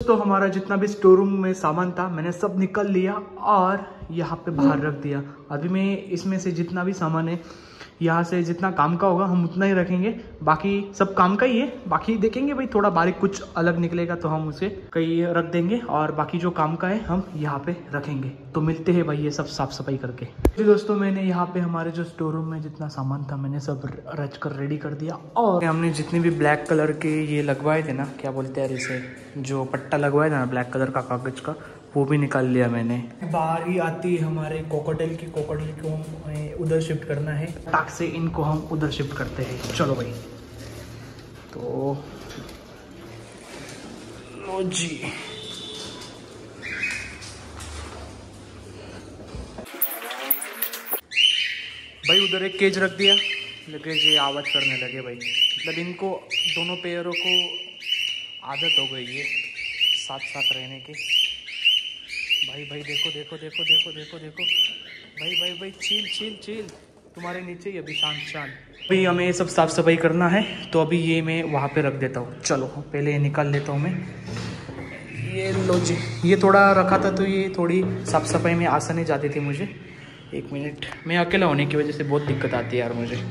तो हमारा जितना भी स्टोर रूम में सामान था मैंने सब निकल लिया और यहाँ पे बाहर रख दिया। अभी मैं इसमें से जितना भी सामान है, यहाँ से जितना काम का होगा, हम उतना ही रखेंगे। बाकी सब काम का ही है। बाकी देखेंगे भाई, थोड़ा बारीक कुछ अलग निकलेगा तो हम उसे कहीं रख देंगे और बाकी जो काम का है, हम यहाँ पे रखेंगे। तो मिलते हैं भाई ये सब साफ़ सफ़ाई करके। जी दोस्तों, मैंने यहाँ पे हमारे जो स्टोर रूम में जितना सामान था, मैंने सब रच कर रेडी कर दिया और हमने जितने भी ब्लैक कलर के ये लगवाए थे ना, क्या बोलते हैं इसे? जो पट्टा लगवाया था ना ब्लैक कलर का कागज़ का वो भी निकाल लिया मैंने। बारी आती है हमारे कोकोटेल की कोकोटेल को हमें उधर शिफ्ट करना है। टाक से इनको हम उधर शिफ्ट करते हैं। चलो भाई। तो लो जी। भाई उधर एक केज रख दिया। लगेज ये आवाज़ करने लगे भाई। मतलब इनको दोनों पेयरों को आदत हो गई है साथ साथ रहने की। भाई भाई, देखो देखो देखो देखो देखो देखो। भाई भाई भाई चील चील चील तुम्हारे नीचे ही अभी शांत शांत। अभी हमें ये सब साफ़ सफ़ाई करना है तो अभी ये मैं वहाँ पे रख देता हूँ। चलो, पहले ये निकाल लेता हूँ मैं। ये लो जी, ये थोड़ा रखा था तो ये थोड़ी साफ़ सफ़ाई में आसानी जाती थी मुझे। एक मिनट, मैं अकेला होने की वजह से बहुत दिक्कत आती है यार मुझे।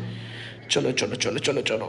चलो चलो चलो चलो चलो।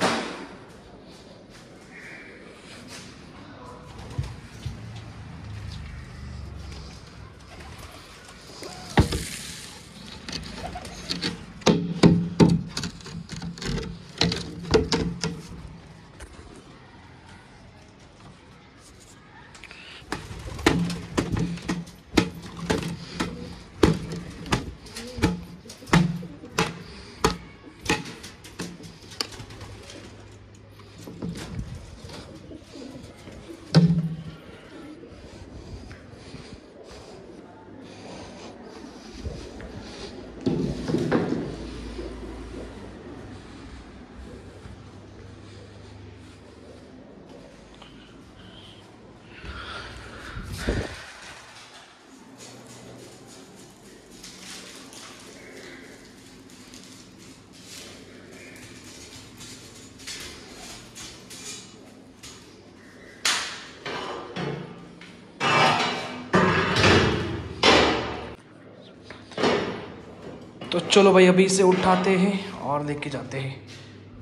तो चलो भाई, अभी इसे उठाते हैं और लेके जाते हैं।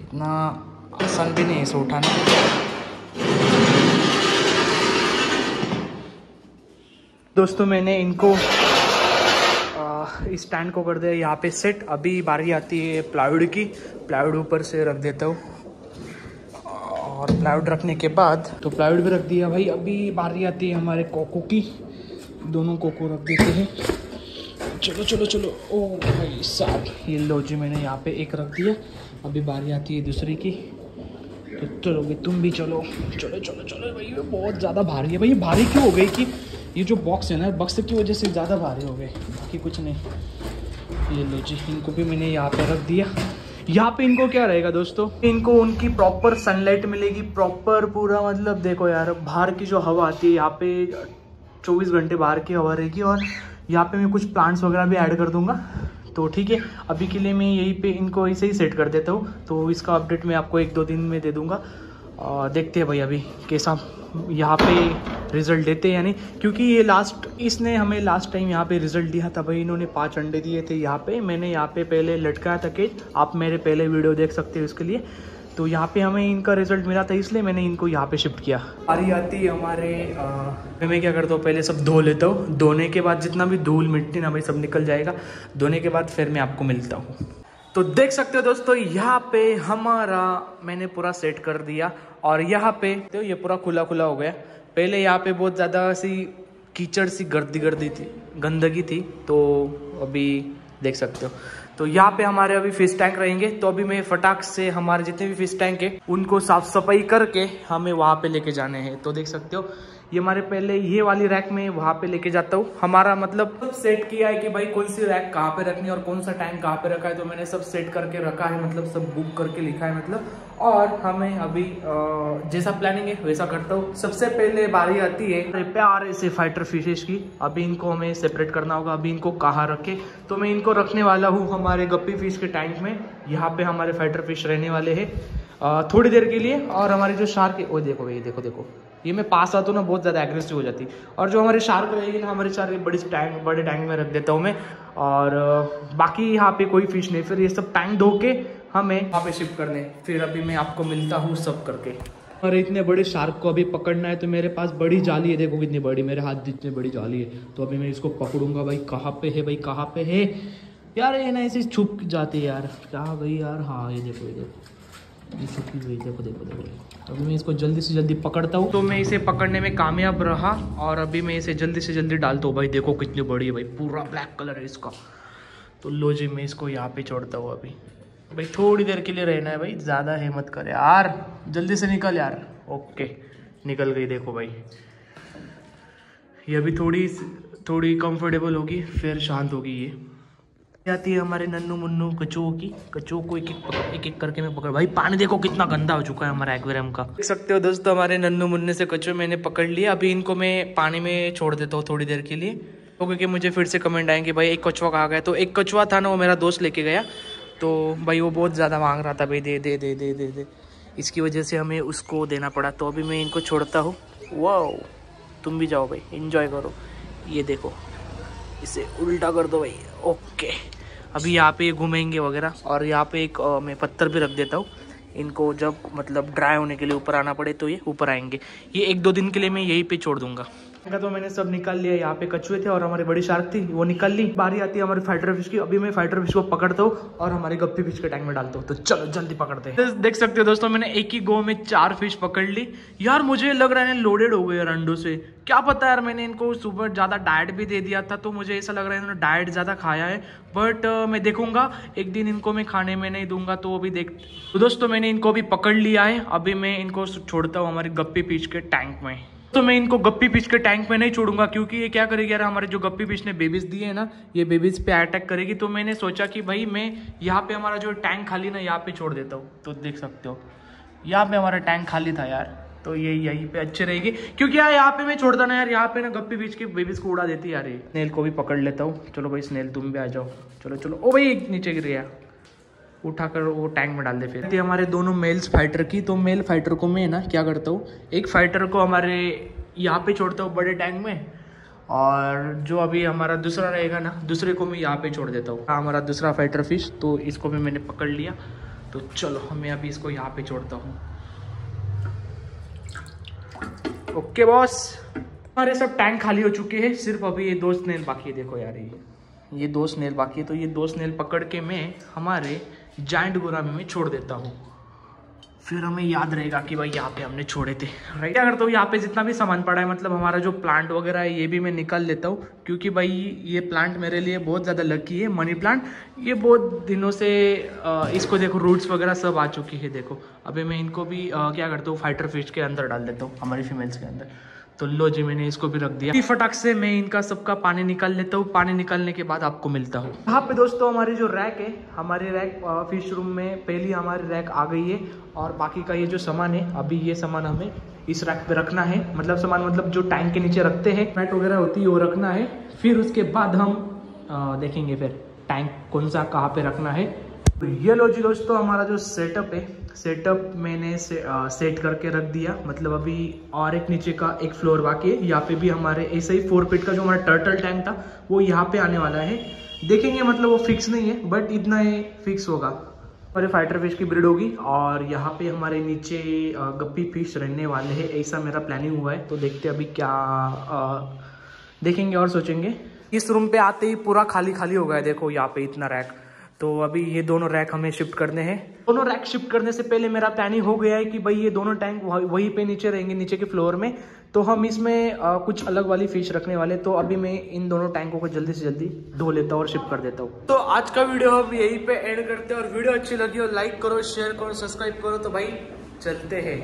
इतना आसान भी नहीं है इसे उठाना। दोस्तों, मैंने इनको इस स्टैंड को कर दिया, यहाँ पे सेट अभी बारी आती है प्लाईवुड की। प्लाईवुड ऊपर से रख देता हूँ। और प्लाईवुड रखने के बाद तो प्लाईवुड भी रख दिया भाई। अभी बारी आती है हमारे कोको की। दोनों कोको रख देते हैं। चलो चलो चलो। ओ भाई साहब, ये लो जी, मैंने यहाँ पे एक रख दिया। अभी बारी आती है दूसरी की। तो चलो भाई तुम भी चलो। चलो चलो चलो भाई, ये बहुत ज़्यादा भारी है। भाई, ये भारी क्यों हो गई कि ये जो बॉक्स है ना बॉक्स की वजह से ज़्यादा भारी हो गए? बाकी कुछ नहीं। ये लो जी, इनको भी मैंने यहाँ पे रख दिया। यहाँ पे इनको क्या रहेगा दोस्तों? इनको उनकी प्रॉपर सनलाइट मिलेगी। प्रॉपर पूरा मतलब देखो यार, बाहर की जो हवा आती है, यहाँ पे चौबीस घंटे बाहर की हवा रहेगी और यहाँ पे मैं कुछ प्लांट्स वगैरह भी ऐड कर दूँगा। तो ठीक है, अभी के लिए मैं यहीं पे इनको ऐसे ही सेट कर देता हूँ। तो इसका अपडेट मैं आपको एक दो दिन में दे दूँगा। देखते हैं भाई अभी कैसा यहाँ पे रिज़ल्ट देते हैं यानी क्योंकि ये लास्ट इसने हमें लास्ट टाइम यहाँ पे रिज़ल्ट दिया था भाई। इन्होंने पाँच अंडे दिए थे यहाँ पे। मैंने यहाँ पे पहले लटकाया था केज आप मेरे पहले वीडियो देख सकते हो इसके लिए। तो यहाँ पे हमें इनका रिज़ल्ट मिला था इसलिए मैंने इनको यहाँ पे शिफ्ट किया। आरी आती है हमारे आ, मैं क्या करता हूँ पहले सब धो लेता हूँ। धोने के बाद जितना भी धूल मिट्टी ना भाई सब निकल जाएगा। धोने के बाद फिर मैं आपको मिलता हूँ। तो देख सकते हो दोस्तों यहाँ पे हमारा मैंने पूरा सेट कर दिया और यहाँ पे तो ये पूरा खुला खुला हो गया। पहले यहाँ पे बहुत ज़्यादा सी कीचड़ सी गर्दी गर्दी थी गंदगी थी। तो अभी देख सकते हो तो यहाँ पे हमारे अभी फ़िश टैंक रहेंगे। तो अभी मैं फटाक से हमारे जितने भी फ़िश टैंक है, उनको साफ़ सफ़ाई करके हमें वहाँ पे लेके जाने हैं। तो देख सकते हो, ये हमारे पहले ये वाली रैक में वहाँ पे लेके जाता हूँ। हमारा मतलब सब सेट किया है कि भाई कौन सी रैक कहाँ पे रखनी है और कौन सा टैंक कहाँ पे रखा है तो मैंने सब सेट करके रखा है मतलब सब बुक करके लिखा है मतलब और हमें अभी जैसा प्लानिंग है, वैसा करता हूँ। सबसे पहले बारी आती है प्यारे से फाइटर फिशेस की। अभी इनको हमें सेपरेट करना होगा। अभी इनको कहाँ रखे? तो मैं इनको रखने वाला हूँ हमारे गप्पी फ़िश के टैंक में। यहाँ पे हमारे फाइटर फ़िश रहने वाले हैं। थोड़ी देर के लिए और हमारे जो शार्क है वो देखो भाई, देखो देखो। ये मैं पास आता हूँ ना, बहुत ज़्यादा एग्रेसिव हो जाती और जो हमारे शार्क रहेगी ना, हमारे शार्क बड़ी टैंक बड़े टैंक में रख देता हूँ मैं। और बाकी यहाँ पे कोई फ़िश नहीं। फिर ये सब टैंक धो के हमें वहाँ पे शिफ्ट करने। फिर अभी मैं आपको मिलता हूँ सब करके। और इतने बड़े शार्क को अभी पकड़ना है तो मेरे पास बड़ी जाली है। देखो कितनी बड़ी मेरे हाथ जितनी बड़ी जाली है। तो अभी मैं इसको पकड़ूँगा। भाई कहाँ पे है भाई कहाँ पे है? यार ये ना ऐसे छुप जाती है यार। क्या भाई यार? हाँ ये देखो ये देखो। देखो देखो देखो। अभी मैं इसको जल्दी से जल्दी पकड़ता हूँ। तो मैं इसे पकड़ने में कामयाब रहा और अभी मैं इसे जल्दी से जल्दी डालता हूँ। भाई देखो कितनी बड़ी है भाई पूरा ब्लैक कलर है इसका। तो लो जी मैं इसको यहाँ पे छोड़ता हूँ अभी। भाई, थोड़ी देर के लिए रहना है भाई, ज़्यादा है मत कर यार। जल्दी से निकल यार। ओके, निकल गई देखो भाई। ये अभी थोड़ी थोड़ी कंफर्टेबल होगी, फिर शांत होगी ये। आती है हमारे नन्नू मुन्नू कचुओं की। कचुओं को एक एक एक एक करके मैं पकड़। भाई, पानी देखो कितना गंदा हो चुका है हमारा एक्वेरियम का। देख सकते हो दोस्तों, हमारे नन्नू मुन्ने से कचुए मैंने पकड़ लिया। अभी इनको मैं पानी में छोड़ देता हूँ थोड़ी देर के लिए। तो क्योंकि मुझे फिर से कमेंट आएँगे, भाई, एक कछुआ कहा गया? तो एक कछुआ था ना, वो मेरा दोस्त लेके गया। तो भाई वो बहुत ज़्यादा मांग रहा था भाई दे दे दे दे दे दे। इसकी वजह से हमें उसको देना पड़ा। तो अभी मैं इनको छोड़ता हूँ। वाह तुम भी जाओ भाई इन्जॉय करो। ये देखो इसे उल्टा कर दो भाई। ओके। अभी यहाँ पे घूमेंगे वगैरह और यहाँ पे एक अ, मैं पत्थर भी रख देता हूँ। इनको जब मतलब ड्राई होने के लिए ऊपर आना पड़े तो ये ऊपर आएँगे। ये एक दो दिन के लिए मैं यहीं पे छोड़ दूँगा। तो मैंने सब निकाल लिया, यहाँ पे कछुए थे और हमारी बड़ी शार्क थी, वो निकाल ली। बारी आती है हमारी फाइटर फ़िश की, अभी मैं फाइटर फ़िश को पकड़ता हूँ और हमारे गप्पी फ़िश के टैंक में डालता हूँ तो चलो, जल्दी पकड़ते हैं। देख सकते हो दोस्तों, मैंने एक ही गो में चार फ़िश पकड़ ली। यार, मुझे लग रहा है लोडेड हो गए यार अंडों से। क्या पता यार मैंने इनको सुबह ज़्यादा डाइट भी दे दिया था तो मुझे ऐसा लग रहा है इन्होंने डाइट ज़्यादा खाया है। बट मैं देखूँगा, एक दिन इनको मैं खाने में नहीं दूँगा तो अभी देख तो दोस्तों मैंने इनको अभी पकड़ लिया है। अभी मैं इनको छोड़ता हूँ हमारे गप्पी पीच के टैंक में। तो मैं इनको गप्पी फ़िश के टैंक में नहीं छोड़ूँगा, क्योंकि ये क्या करेगी यार, हमारे जो गप्पी फ़िश ने बेबीज दिए हैं ना, ये बेबीज पे अटैक करेगी। तो मैंने सोचा कि भाई मैं यहाँ पे हमारा जो टैंक खाली ना, यहाँ पे छोड़ देता हूँ। तो देख सकते हो, यहाँ पे हमारा टैंक खाली था यार। तो ये यहीं पे अच्छे रहेगी, क्योंकि यार यहाँ पे मैं छोड़ता ना यार, यहाँ पे ना गप्पी बीच के बेबीज को उड़ा देती यार ये। स्नेल को भी पकड़ लेता हूँ। चलो भाई स्नेल तुम भी आ जाओ। चलो चलो। ओ भाई नीचे गिर गया। उठाकर वो टैंक में डाल दे फिर। ये हमारे दोनों मेल्स फाइटर की तो मेल फाइटर को मैं ना क्या करता हूँ एक फाइटर को हमारे यहाँ पे छोड़ता हूँ बड़े टैंक में और जो अभी हमारा दूसरा रहेगा ना दूसरे को मैं यहाँ पे छोड़ देता हूँ। हाँ, हमारा दूसरा फाइटर फ़िश तो इसको भी मैंने पकड़ लिया। तो चलो मैं अभी इसको यहाँ पे छोड़ता हूँ। ओके बॉस हमारे सब टैंक खाली हो चुके हैं सिर्फ़ अभी ये दो स्नेल बाकी है। देखो यार ये ये दो स्नेल बाकी है तो ये दो स्नेल पकड़ के मैं हमारे जाइंट गोरामी में छोड़ देता हूँ। फिर हमें याद रहेगा कि भाई यहाँ पे हमने छोड़े थे राइट करता हूँ? यहाँ पे जितना भी सामान पड़ा है मतलब हमारा जो प्लांट वगैरह है, ये भी मैं निकाल लेता हूँ, क्योंकि भाई ये प्लांट मेरे लिए बहुत ज़्यादा लकी है मनी प्लांट ये बहुत दिनों से इसको देखो रूट्स वगैरह सब आ चुकी है, देखो। अभी मैं इनको भी क्या करता हूँ? फाइटर फ़िश के अंदर डाल देता हूँ, हमारी फीमेल्स के अंदर। तो लो जी, मैंने इसको भी रख दिया। फटाक से मैं इनका सबका पानी निकाल लेता हूँ। पानी निकालने के बाद आपको मिलता हूँ। यहाँ पे दोस्तों, हमारी जो रैक है, हमारी रैक फ़िश रूम में पहली हमारी रैक आ गई है और बाकी का ये जो सामान है, अभी ये सामान हमें इस रैक पे रखना है। मतलब सामान मतलब जो टैंक के नीचे रखते हैं मैट वगैरह होती है, वो रखना है। फिर उसके बाद हम देखेंगे फिर टैंक कौन सा कहाँ पे रखना है। तो ये लो जी दोस्तों हमारा जो सेटअप है सेटअप मैंने से, आ, सेट करके रख दिया। मतलब अभी और एक नीचे का एक फ्लोर बाकी है यहाँ पे भी हमारे ऐसे ही फोर फीट का जो हमारा टर्टल टैंक था वो यहाँ पे आने वाला है। देखेंगे मतलब वो फिक्स नहीं है बट इतना ही फिक्स होगा। हमारे फाइटर फ़िश की ब्रीड होगी और यहाँ पे हमारे नीचे गप्पी फ़िश रहने वाले हैं ऐसा मेरा प्लानिंग हुआ है। तो देखते अभी क्या आ, देखेंगे और सोचेंगे। इस रूम पे आते ही पूरा खाली खाली हो गया देखो यहाँ पे इतना रैक तो अभी ये दोनों रैक हमें शिफ्ट करने हैं। दोनों रैक शिफ्ट करने से पहले मेरा प्लानिंग हो गया है कि भाई ये दोनों टैंक वहीं पे नीचे रहेंगे नीचे के फ्लोर में। तो हम इसमें अ, कुछ अलग वाली फ़िश रखने वाले तो अभी मैं इन दोनों टैंकों को जल्दी से जल्दी धो लेता हूँ और शिफ्ट कर देता हूँ। तो आज का वीडियो हम यहीं पे एंड करते हैं। और वीडियो अच्छी लगी हो लाइक करो शेयर करो सब्सक्राइब करो। तो भाई चलते हैं।